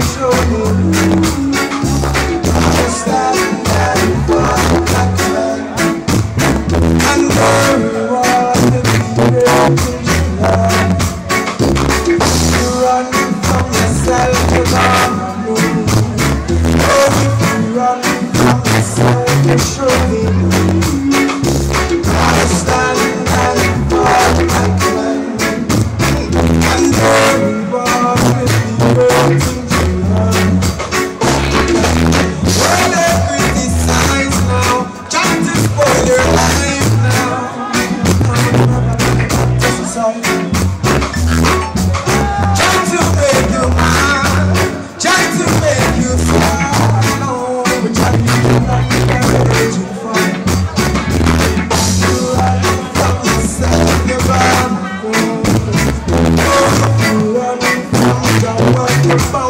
show. slow to bomb. Phone.